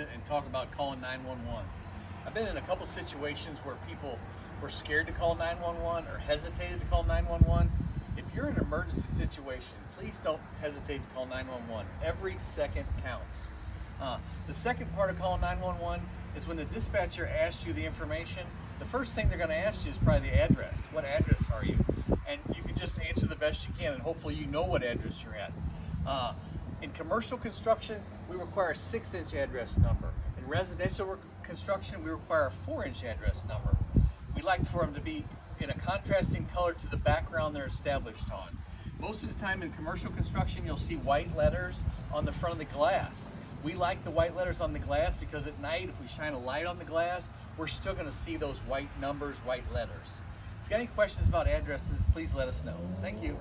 and talk about calling 911. I've been in a couple situations where people were scared to call 911 or hesitated to call 911. If you're in an emergency situation, please don't hesitate to call 911. Every second counts. Uh, the second part of calling 911 is when the dispatcher asks you the information, the first thing they're going to ask you is probably the address. What address are you? And you can just answer the best you can, and hopefully you know what address you're at. Uh, in commercial construction, we require a six-inch address number. In residential construction, we require a four-inch address number. We like for them to be in a contrasting color to the background they're established on. Most of the time in commercial construction, you'll see white letters on the front of the glass. We like the white letters on the glass because at night, if we shine a light on the glass, we're still gonna see those white numbers, white letters. If you got any questions about addresses, please let us know. Thank you.